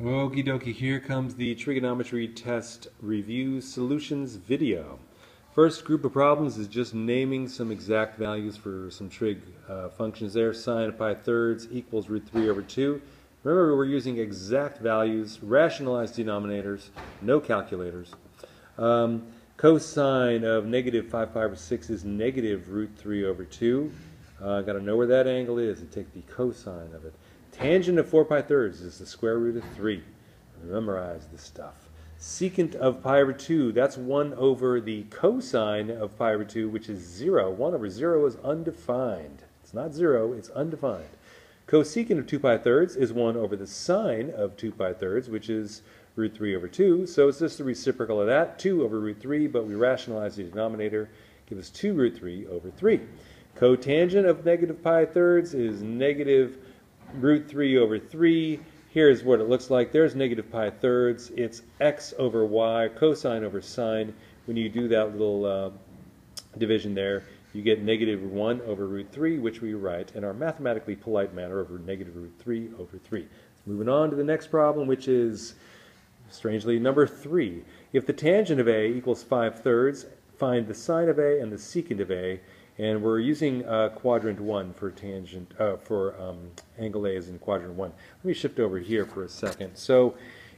Okie dokie, here comes the trigonometry test review solutions video. First group of problems is just naming some exact values for some trig uh, functions there. Sine of pi thirds equals root 3 over 2. Remember, we're using exact values, rationalized denominators, no calculators. Um, cosine of negative 5 pi over 6 is negative root 3 over 2. Uh, Got to know where that angle is and take the cosine of it. Tangent of 4 pi thirds is the square root of 3. Memorize this stuff. Secant of pi over 2, that's 1 over the cosine of pi over 2, which is 0. 1 over 0 is undefined. It's not 0, it's undefined. Cosecant of 2 pi thirds is 1 over the sine of 2 pi thirds, which is root 3 over 2. So it's just the reciprocal of that, 2 over root 3, but we rationalize the denominator, give us 2 root 3 over 3. Cotangent of negative pi thirds is negative root 3 over 3. Here's what it looks like. There's negative pi thirds. It's x over y, cosine over sine. When you do that little uh, division there, you get negative 1 over root 3, which we write in our mathematically polite manner over negative root 3 over 3. moving on to the next problem, which is, strangely, number 3. If the tangent of A equals 5 thirds, find the sine of A and the secant of A and we're using uh, quadrant 1 for tangent, uh, for um, angle A is in quadrant 1. Let me shift over here for a second. So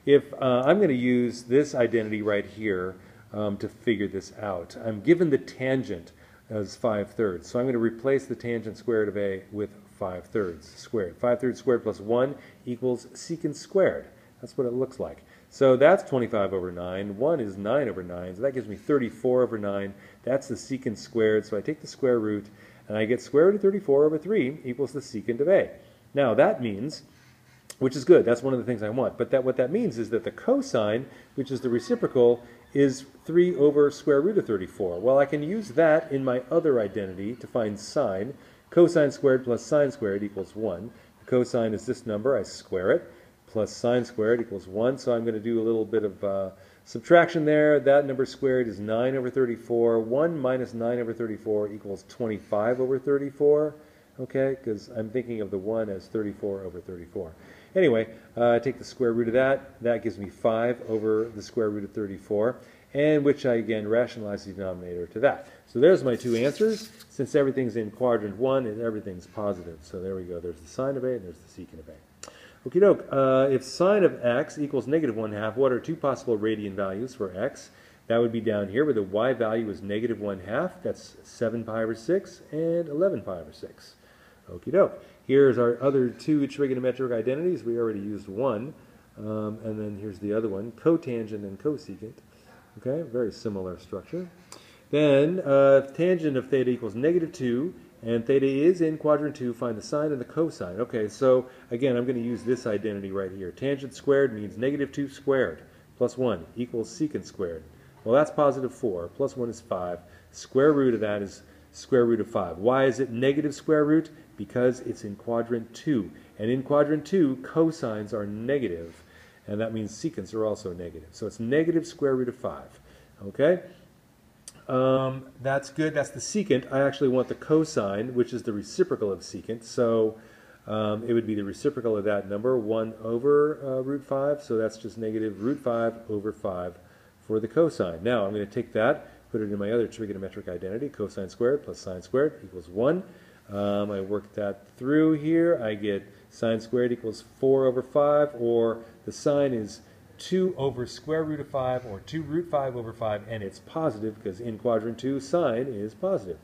if uh, I'm going to use this identity right here um, to figure this out, I'm given the tangent as 5 thirds. So I'm going to replace the tangent squared of A with 5 thirds squared. 5 thirds squared plus 1 equals secant squared. That's what it looks like. So that's 25 over 9. 1 is 9 over 9, so that gives me 34 over 9. That's the secant squared, so I take the square root, and I get square root of 34 over 3 equals the secant of a. Now that means, which is good, that's one of the things I want, but that what that means is that the cosine, which is the reciprocal, is 3 over square root of 34. Well, I can use that in my other identity to find sine. Cosine squared plus sine squared equals 1. The cosine is this number, I square it plus sine squared equals 1. So I'm going to do a little bit of uh, subtraction there. That number squared is 9 over 34. 1 minus 9 over 34 equals 25 over 34. Okay, because I'm thinking of the 1 as 34 over 34. Anyway, uh, I take the square root of that. That gives me 5 over the square root of 34, and which I again rationalize the denominator to that. So there's my two answers. Since everything's in quadrant 1, and everything's positive. So there we go. There's the sine of A and there's the secant of A. Okie doke. Uh, if sine of x equals negative 1 half, what are two possible radian values for x? That would be down here where the y value is negative 1 half. That's 7 pi over 6 and 11 pi over 6. Okie doke. Here's our other two trigonometric identities. We already used one. Um, and then here's the other one, cotangent and cosecant. Okay, very similar structure. Then uh, tangent of theta equals negative 2 and theta is in quadrant 2. Find the sine and the cosine. Okay, so again, I'm going to use this identity right here. Tangent squared means negative 2 squared plus 1 equals secant squared. Well, that's positive 4. Plus 1 is 5. Square root of that is square root of 5. Why is it negative square root? Because it's in quadrant 2. And in quadrant 2, cosines are negative, and that means secants are also negative. So it's negative square root of 5. Okay? Um, that's good. That's the secant. I actually want the cosine, which is the reciprocal of secant. So um, it would be the reciprocal of that number, 1 over uh, root 5. So that's just negative root 5 over 5 for the cosine. Now I'm going to take that, put it in my other trigonometric identity. Cosine squared plus sine squared equals 1. Um, I work that through here. I get sine squared equals 4 over 5, or the sine is 2 over square root of 5 or 2 root 5 over 5 and it's positive because in quadrant 2 sine is positive.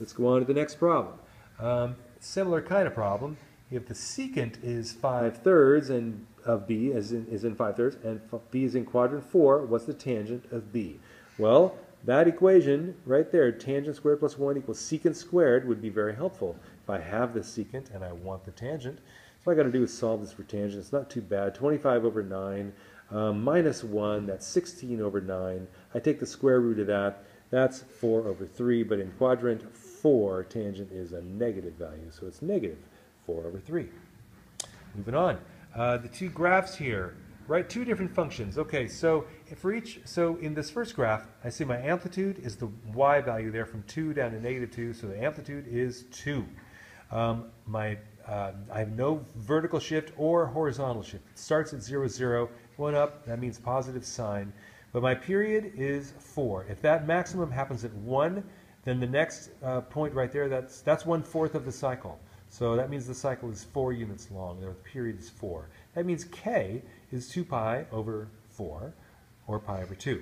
Let's go on to the next problem. Um, similar kind of problem. If the secant is 5 thirds and of b is in, is in 5 thirds and b is in quadrant 4, what's the tangent of b? Well, that equation right there, tangent squared plus 1 equals secant squared, would be very helpful. If I have the secant and I want the tangent, all I got to do is solve this for tangent. It's not too bad. 25 over 9 um, minus 1, that's 16 over 9. I take the square root of that, that's 4 over 3, but in quadrant 4, tangent is a negative value, so it's negative 4 over 3. Moving on. Uh, the two graphs here, right, two different functions. Okay, so for each, so in this first graph, I see my amplitude is the y value there from 2 down to negative 2, so the amplitude is 2. Um, my uh, I have no vertical shift or horizontal shift. It starts at 0, 0, going up, that means positive sine. But my period is 4. If that maximum happens at 1, then the next uh, point right there, that's, that's one-fourth of the cycle. So that means the cycle is 4 units long. The period is 4. That means k is 2 pi over 4, or pi over 2.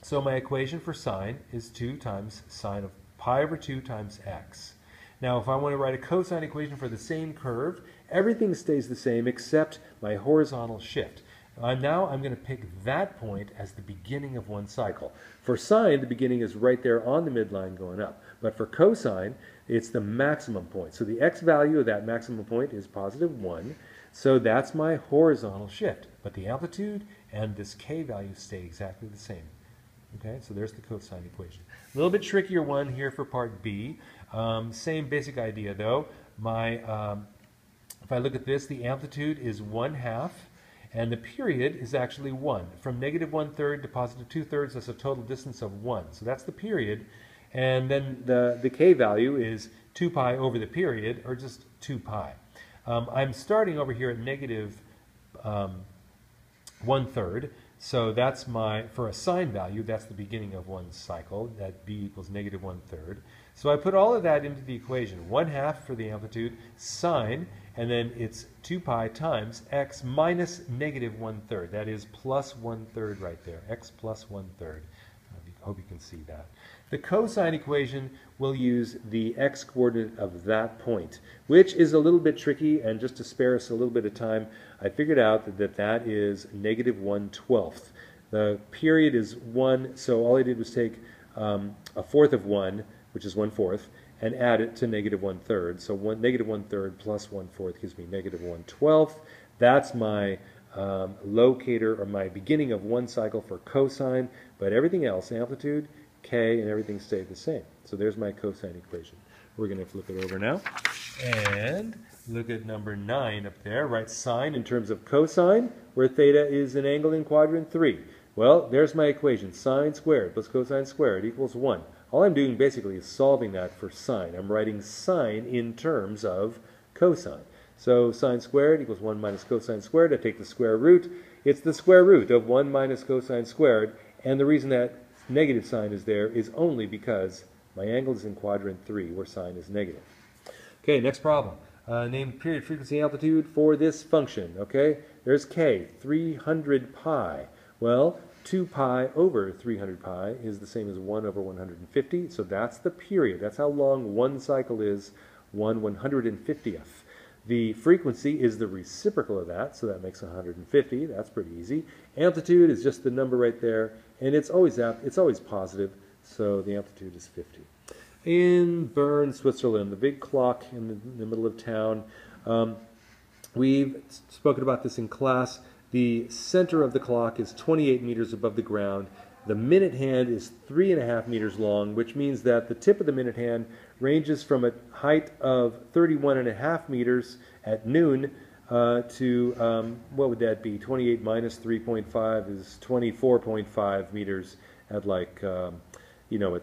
So my equation for sine is 2 times sine of pi over 2 times x. Now, if I want to write a cosine equation for the same curve, everything stays the same except my horizontal shift. Uh, now I'm going to pick that point as the beginning of one cycle. For sine, the beginning is right there on the midline going up. But for cosine, it's the maximum point. So the x value of that maximum point is positive 1. So that's my horizontal shift. But the amplitude and this k value stay exactly the same. Okay, so there's the cosine equation. A little bit trickier one here for part B. Um, same basic idea though. My, um, if I look at this, the amplitude is 1 half and the period is actually 1. From negative 1 third to positive 2 thirds, that's a total distance of 1. So that's the period. And then the, the k value is 2 pi over the period, or just 2 pi. Um, I'm starting over here at negative um, 1 third. So that's my, for a sine value, that's the beginning of one cycle, that b equals negative 1 third. So I put all of that into the equation. 1 half for the amplitude, sine, and then it's 2 pi times x minus negative 1 third. That is plus 1 third right there, x plus 1 third. I hope you can see that. The cosine equation will use the x coordinate of that point, which is a little bit tricky, and just to spare us a little bit of time, I figured out that that, is negative 1 twelfth. The period is 1, so all I did was take um, a fourth of 1, which is 1 fourth, and add it to negative one third. So one, negative one third plus one fourth gives me negative one twelfth. That's my um, locator or my beginning of one cycle for cosine, but everything else, amplitude, k, and everything stayed the same. So there's my cosine equation. We're going to flip it over now. And look at number 9 up there. Write sine in terms of cosine, where theta is an angle in quadrant 3. Well, there's my equation. Sine squared plus cosine squared equals 1. All I'm doing basically is solving that for sine. I'm writing sine in terms of cosine. So sine squared equals 1 minus cosine squared. I take the square root. It's the square root of 1 minus cosine squared. And the reason that negative sign is there is only because my angle is in quadrant 3 where sine is negative. Okay, next problem. Uh, name period frequency amplitude for this function. Okay, there's k, 300 pi. Well, 2 pi over 300 pi is the same as 1 over 150. So that's the period. That's how long one cycle is, 1 150th. The frequency is the reciprocal of that, so that makes 150. That's pretty easy. Amplitude is just the number right there, and it's always it's always positive, so the amplitude is 50. In Bern, Switzerland, the big clock in the, in the middle of town. Um, we've spoken about this in class. The center of the clock is 28 meters above the ground. The minute hand is three and a half meters long, which means that the tip of the minute hand ranges from a height of 31 and a half meters at noon uh, to, um, what would that be? 28 minus 3.5 is 24.5 meters at like, um, you know, at,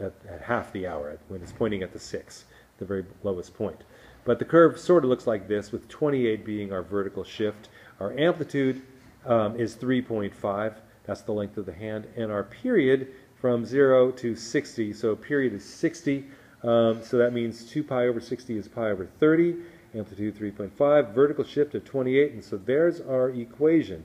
at, at, half the hour when it's pointing at the six, the very lowest point. But the curve sort of looks like this, with 28 being our vertical shift our amplitude um, is 3.5. That's the length of the hand. And our period from 0 to 60. So period is 60. Um, so that means 2 pi over 60 is pi over 30. Amplitude 3.5. Vertical shift of 28. And so there's our equation.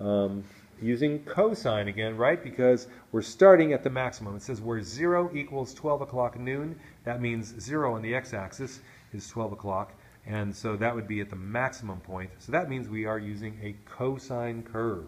Um, using cosine again, right? Because we're starting at the maximum. It says where 0 equals 12 o'clock noon. That means 0 on the x-axis is 12 o'clock. And so that would be at the maximum point. So that means we are using a cosine curve.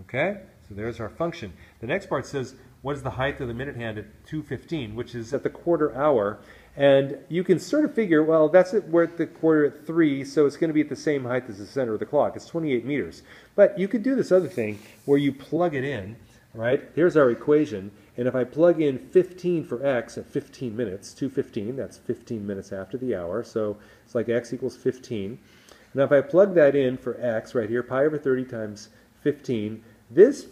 Okay? So there's our function. The next part says, what is the height of the minute hand at 2.15, which is at the quarter hour. And you can sort of figure, well, that's it, we're at the quarter at 3, so it's going to be at the same height as the center of the clock. It's 28 meters. But you could do this other thing where you plug it in, right? Here's our equation. And if I plug in 15 for x at 15 minutes, 215, that's 15 minutes after the hour, so it's like x equals 15. Now if I plug that in for x right here, pi over 30 times 15, this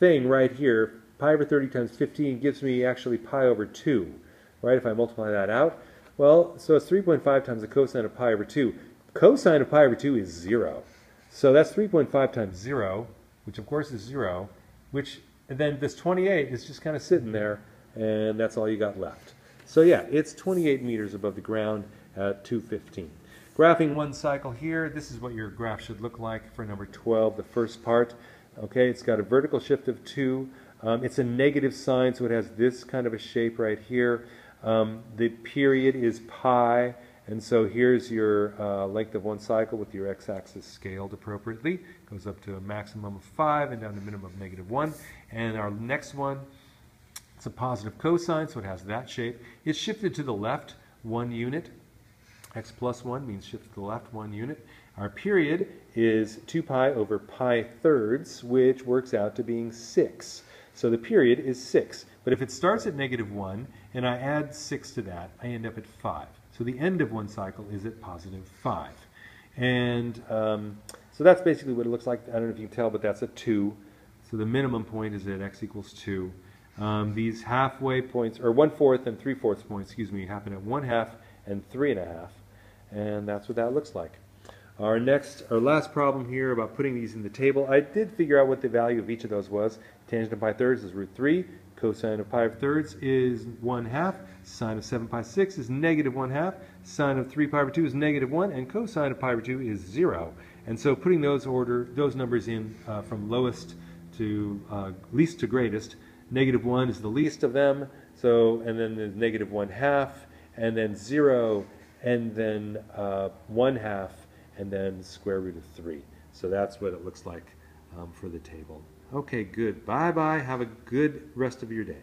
thing right here, pi over 30 times 15, gives me actually pi over 2, right, if I multiply that out. Well, so it's 3.5 times the cosine of pi over 2. Cosine of pi over 2 is 0. So that's 3.5 times 0, which of course is 0, which and then this 28 is just kind of sitting there, and that's all you got left. So yeah, it's 28 meters above the ground at 215. Graphing one cycle here, this is what your graph should look like for number 12, the first part. Okay, it's got a vertical shift of 2. Um, it's a negative sign, so it has this kind of a shape right here. Um, the period is pi, and so here's your uh, length of one cycle with your x-axis scaled appropriately. Goes up to a maximum of 5 and down to a minimum of negative 1. And our next one, it's a positive cosine, so it has that shape. It's shifted to the left one unit. x plus 1 means shift to the left one unit. Our period is 2 pi over pi thirds, which works out to being 6. So the period is 6. But if it starts at negative 1 and I add 6 to that, I end up at 5. So the end of one cycle is at positive 5. And um, so that's basically what it looks like. I don't know if you can tell, but that's a 2. So the minimum point is at x equals 2. Um, these halfway points, or one-fourth and three-fourths points, excuse me, happen at one half and three and a half. And that's what that looks like. Our next, our last problem here about putting these in the table, I did figure out what the value of each of those was. Tangent of pi thirds is root 3. Cosine of pi thirds is 1 half. Sine of 7 pi 6 is negative 1 half. Sine of 3 pi over 2 is negative 1. And cosine of pi over 2 is 0. And so putting those order, those numbers in uh, from lowest to uh, least to greatest, negative 1 is the least of them. So, and then there's negative 1 half, and then 0, and then uh, 1 half, and then square root of 3. So that's what it looks like um, for the table. Okay, good. Bye-bye. Have a good rest of your day.